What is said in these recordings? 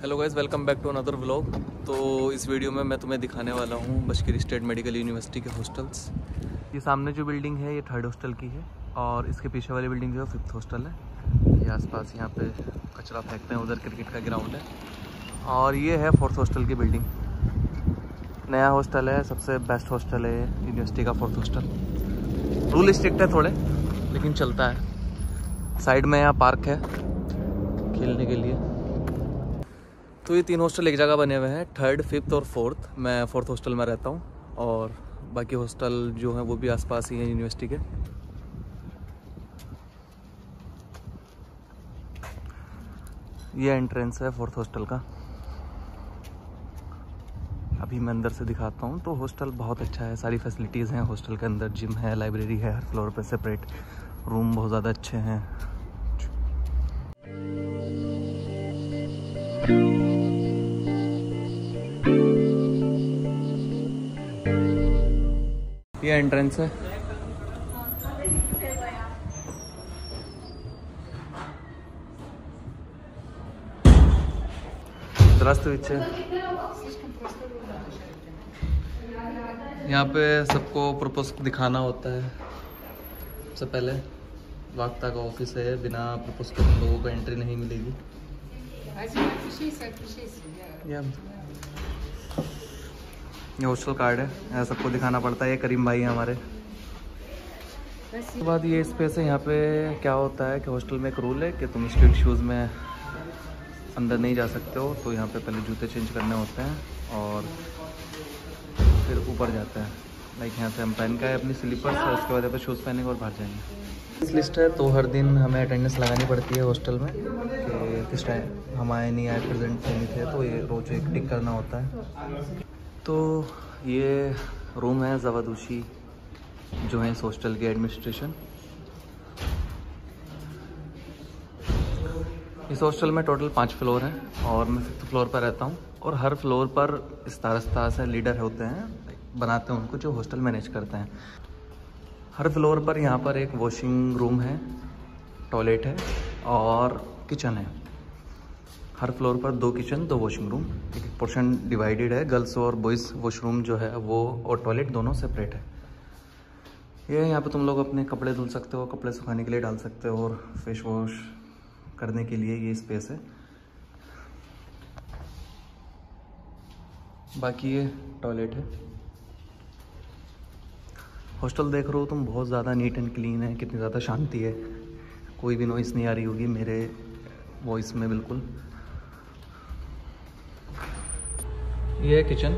Hello guys welcome back to another vlog तो इस video में मैं तुम्हें दिखाने वाला हूँ बशकीर स्टेट मेडिकल यूनिवर्सिटी के हॉस्टल्स। ये सामने जो बिल्डिंग है, ये थर्ड हॉस्टल की है और इसके पीछे वाली बिल्डिंग जो है फिफ्थ हॉस्टल है। ये आसपास यहाँ पे कचरा फेंकते हैं, उधर क्रिकेट का ग्राउंड है। और ये है फोर्थ हॉस्टल की बिल्डिंग। नया हॉस्टल है, सबसे बेस्ट हॉस्टल है यूनिवर्सिटी का फोर्थ हॉस्टल। रूल स्ट्रिक्ट है थोड़े, लेकिन चलता है। साइड में यहाँ पार्क है खेलने के लिए। तो ये तीन हॉस्टल एक जगह बने हुए हैं थर्ड फिफ्थ और फोर्थ मैं फोर्थ हॉस्टल में रहता हूँ और बाकी हॉस्टल जो हैं वो भी आसपास ही हैं यूनिवर्सिटी के। ये एंट्रेंस है फोर्थ हॉस्टल का। अभी मैं अंदर से दिखाता हूँ तो हॉस्टल बहुत अच्छा है, सारी फैसिलिटीज़ हैं हॉस्टल के अंदर जिम है लाइब्रेरी है, हर फ्लोर पे सेपरेट रूम बहुत ज़्यादा अच्छे हैं। ये एंट्रेंस है। यहाँ पे सबको प्रपोज दिखाना होता है। सबसे पहले वाक्ता का ऑफ़िस है बिना प्रपोज के लोगों को एंट्री नहीं मिलेगी. ये हॉस्टल कार्ड है सबको दिखाना पड़ता है, ये करीम भाई हैं हमारे। उसके बाद ये स्पेस है, यहाँ पे क्या होता है कि हॉस्टल में एक रूल है कि तुम स्ट्रीट शूज़ में अंदर नहीं जा सकते हो तो यहाँ पे पहले जूते चेंज करने होते हैं और फिर ऊपर जाता है। लाइक यहाँ से हम पहन का अपनी स्लीपर्स उसके बाद यहाँ पे शूज़ पहनेंगे और बाहर जाएँगे। इस लिस्ट है तो हर दिन हमें अटेंडेंस लगानी पड़ती है हॉस्टल में कि किस टाइम हम आए नहीं आए प्रेजेंट नहीं थे तो ये रोज़ एक टिक करना होता है। तो ये रूम है जवादूशी, जो है इस हॉस्टल के एडमिनिस्ट्रेशन। इस हॉस्टल में टोटल पाँच फ्लोर हैं और मैं फिफ्थ फ्लोर पर रहता हूँ और हर फ्लोर पर इस्तारस्ता से लीडर होते हैं, बनाते हैं उनको जो हॉस्टल मैनेज करते हैं। हर फ्लोर पर यहाँ पर एक वॉशिंग रूम है, टॉयलेट है और किचन है। हर फ्लोर पर दो किचन, दो वॉशिंग रूम एक पोर्शन डिवाइडेड है। गर्ल्स और बॉयज़ वॉशरूम जो है, वो और टॉयलेट दोनों सेपरेट है। ये यहाँ पे तुम लोग अपने कपड़े धुल सकते हो, कपड़े सुखाने के लिए डाल सकते हो और फेस वॉश करने के लिए ये स्पेस है। बाकी ये टॉयलेट है। हॉस्टल देख रहे हो तुम, बहुत ज़्यादा नीट एंड क्लीन है, कितनी ज़्यादा शांति है। कोई भी नॉइस नहीं आ रही होगी मेरे वॉइस में, बिल्कुल। ये है किचन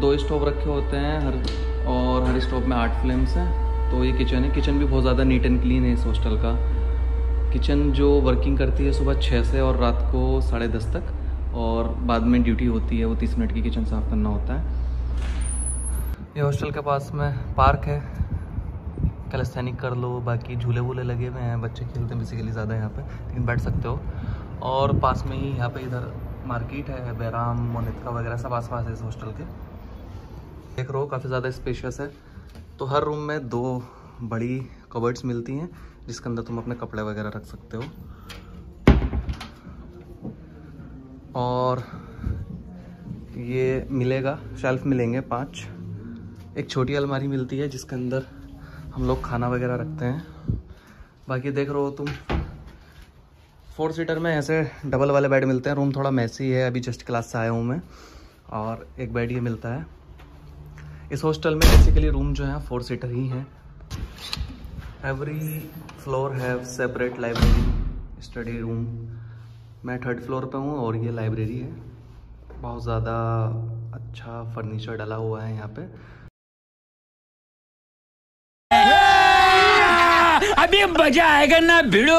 दो स्टोव रखे होते हैं, हर और हर स्टोव में आठ फ्लेम्स हैं तो ये किचन है. किचन भी बहुत ज़्यादा नीट एंड क्लीन है इस हॉस्टल का. किचन जो वर्किंग करती है सुबह छः से और रात को साढ़े दस तक, और बाद में ड्यूटी होती है, वो तीस मिनट की किचन साफ़ करना होता है. ये हॉस्टल के पास में पार्क है. कैलेस्थेनिक कर लो, बाकी झूले वूले लगे हुए हैं, बच्चे खेलते हैं बेसिकली ज़्यादा यहाँ पे, लेकिन बैठ सकते हो. और पास में ही यहाँ पे इधर मार्केट है बैराम मोनिका वगैरह सब आस पास है इस हॉस्टल के। देख रहे हो, काफ़ी ज़्यादा स्पेशियस है। तो हर रूम में दो बड़ी कबर्ड्स मिलती हैं, जिसके अंदर तुम अपने कपड़े वगैरह रख सकते हो। और ये मिलेगा शेल्फ मिलेंगे पाँच। एक छोटी अलमारी मिलती है, जिसके अंदर हम लोग खाना वगैरह रखते हैं। बाकी देख रहे हो तुम फोर सीटर में ऐसे डबल वाले बेड मिलते हैं। रूम थोड़ा मैसी है, अभी जस्ट क्लास से आया हूँ मैं। और एक बेड ये मिलता है। इस हॉस्टल में बेसिकली रूम जो है फोर सीटर ही हैं। Every floor have separate library study room मैं थर्ड फ्लोर पे हूँ और ये लाइब्रेरी है। बहुत ज़्यादा अच्छा फर्नीचर डला हुआ है यहाँ पे। अभी मज़ा आएगा ना भिड़ो।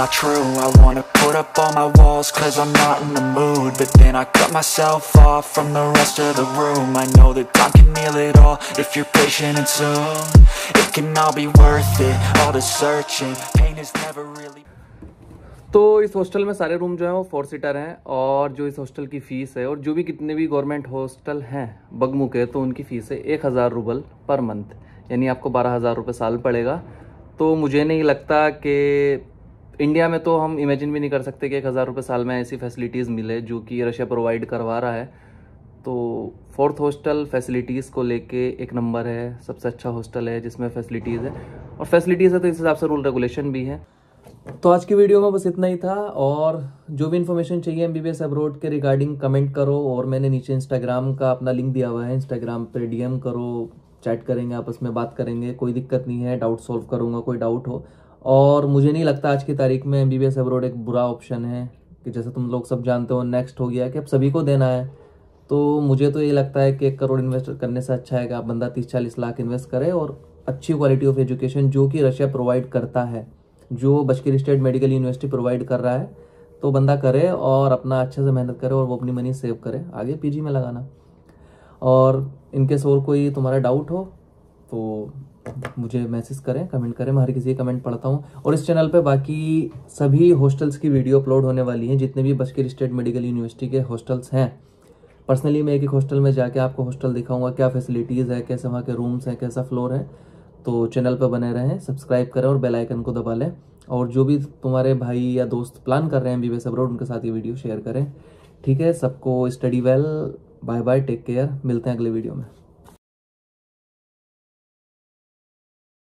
not true I wanna put up all my walls cause I'm not in the mood But then I cut myself off from the rest of the room I know that time can heal it all if you're patient and soon It can all be worth it, all the searching Pain is never really तो इस hostel में सारे room जो हैं वो four seater हैं और जो इस हॉस्टल की फ़ीस है और जो भी कितने भी गवर्नमेंट हॉस्टल हैं बगमू के तो उनकी फ़ीस है एक हज़ार रूबल पर मंथ यानी आपको बारह हज़ार रुपये साल पड़ेगा तो मुझे नहीं लगता कि इंडिया में तो हम इमेजिन भी नहीं कर सकते कि एक हज़ार रुपये साल में ऐसी फैसिलिटीज़ मिले जो कि रशिया प्रोवाइड करवा रहा है। तो फोर्थ हॉस्टल फैसिलिटीज़ को लेके एक नंबर है, सबसे अच्छा हॉस्टल है जिसमें फैसिलिटीज़ है। और फैसिलिटीज़ है तो इस हिसाब से रूल रेगुलेशन भी है। तो आज की वीडियो में बस इतना ही था और जो भी इन्फॉर्मेशन चाहिए एम बी बी के रिगार्डिंग कमेंट करो और मैंने नीचे इंस्टाग्राम का अपना लिंक दिया हुआ है। इंस्टाग्राम पर डीएम करो चैट करेंगे, आपस में बात करेंगे, कोई दिक्कत नहीं है डाउट सॉल्व करूँगा, कोई डाउट हो। और मुझे नहीं लगता आज की तारीख में एम बी अब्रोड एक बुरा ऑप्शन है, कि जैसे तुम लोग सब जानते हो नेक्स्ट हो गया कि अब सभी को देना है। तो मुझे तो ये लगता है कि एक करोड़ इन्वेस्ट करने से अच्छा है कि आप बंदा तीस चालीस लाख इन्वेस्ट करे और अच्छी क्वालिटी ऑफ़ एजुकेशन जो कि रशिया प्रोवाइड करता है, जो Bashkir state medical university provide कर रहा है तो बंदा करे और अपना अच्छे से मेहनत करे और वो अपनी मनी सेव करे, आगे पीजी में लगाना। और इनकेस और कोई तुम्हारा डाउट हो तो मुझे मैसेज करें कमेंट करें। मैं हर किसी कमेंट पढ़ता हूँ। और इस चैनल पे बाकी सभी हॉस्टल्स की वीडियो अपलोड होने वाली हैं, जितने भी बशकीर स्टेट मेडिकल यूनिवर्सिटी के हॉस्टल्स हैं। पर्सनली मैं एक एक हॉस्टल में जाके आपको हॉस्टल दिखाऊँगा, क्या फैसिलिटीज़ है, कैसे वहाँ के रूम्स हैं, कैसा फ्लोर है। तो चैनल पर बने रहें सब्सक्राइब करें और बेल आइकन को दबा लें। और जो भी तुम्हारे भाई या दोस्त प्लान कर रहे हैं बी बी अब्रोड उनके साथ ये वीडियो शेयर करें। ठीक है, सबको study well bye bye take care मिलते हैं अगले वीडियो में.